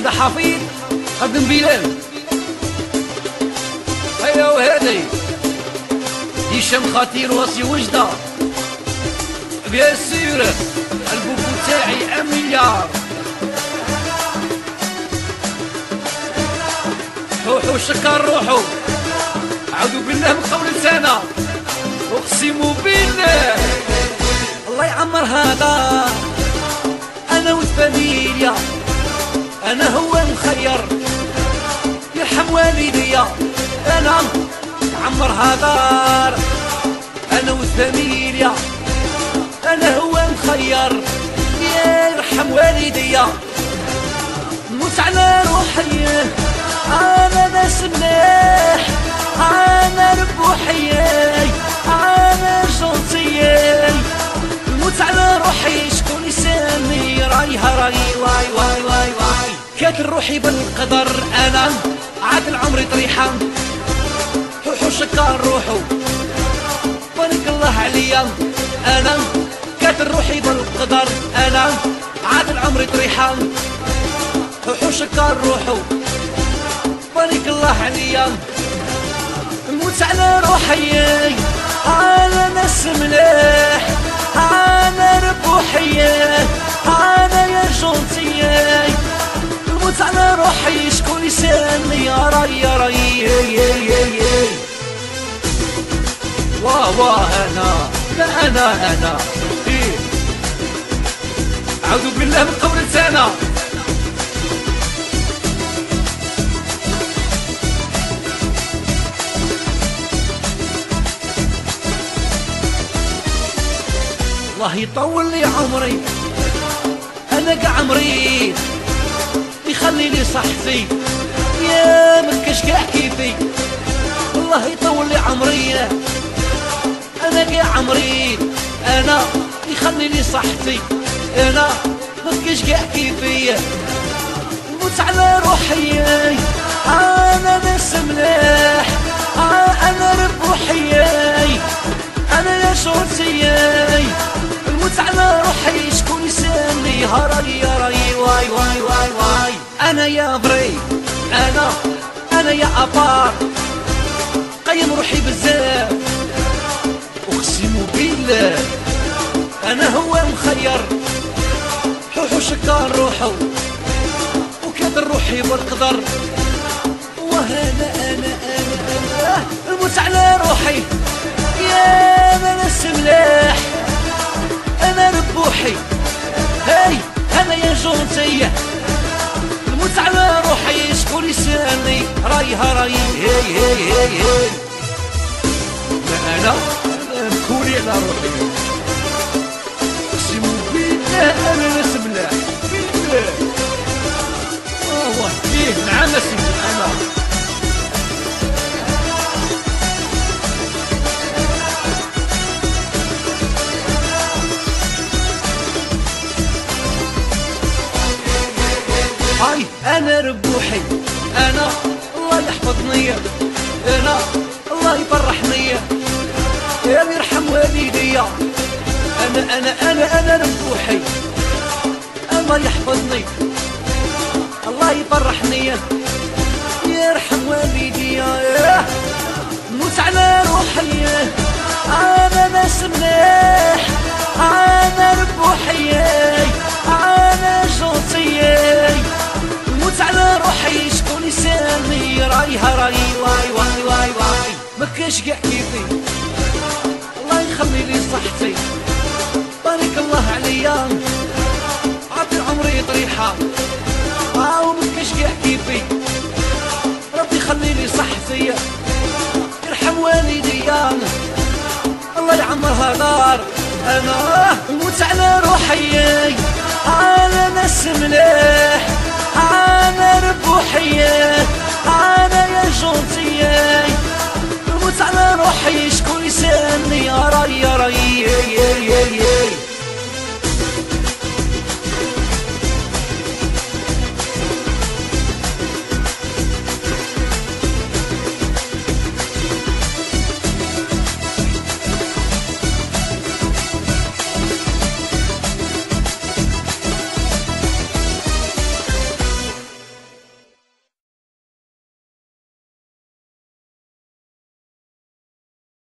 إذا حفيظ خدم بلال هيا وهادي. هشام خطير وصي وجدة. بيان سور البوبو تاعي أميليار روحو شكر روحو. عودوا بالله من قول لسانة أقسم بالله. الله يعمر هذا. أنا هو المخير يرحم والديا أنا عمر هذار أنا والفاميليا أنا هو المخير يرحم والديا نموت على روحي. أنا ناس مليح أنا ربوحي. أنا جونتي نموت على روحي. شكون رايها راي واي واي واي واي. كانت روحي بالقدر أنا عاد العمر طريحة حوحو شكار روحو. بارك الله عليا. أنا كانت روحي بالقدر أنا عاد العمر طريحة حوحو شكار روحو. بارك الله عليا. نموت على روحي. أنا ناس مليح. واه واه أنا لا أنا أنا. إيه. أعوذ بالله من قول لسانه الله يطول لي عمري. أنا قاع عمري. يخلي لي صحتي. يا مكش قاع يخلي لي صحتي. أنا مكش قاع كيفي نموت على روحي. أنا ناس مليح أنا رب روحي. أنا يا شورتي الموت على روحي. شكون يسألني؟ هراي يا راي واي واي واي واي. أنا يا بري أنا أنا يا أبار. قيم روحي بزاف. أقسم بالله. أنا هو مخير حوحو شكار روحو وكادر روحي بالقدر وهنا أنا أنا أنا الموت على روحي. يا ناس ملاح أنا ربوحي. هاي أنا يا جونتي. نموت على روحي شكون يسألني؟ رايها راي. هاي هاي هاي هاي. أنا كوني على روحي. أنا ربوحي أنا الله يحفظني أنا الله يفرحني يا يرحم والدي أنا أنا أنا أنا ربوحي الله يحفظني الله يفرحني يرحم والدي يا. نموت على روحي كاش كاع كيفي الله يخلي لي صحتي. بارك الله عليا عطي عمري طريحة. آه ما كاش كاع كيفي ربي يخلي لي صحتي. يرحم والدي الله يعمرها دار. أنا نموت على روحي. أنا ناس راي يا راي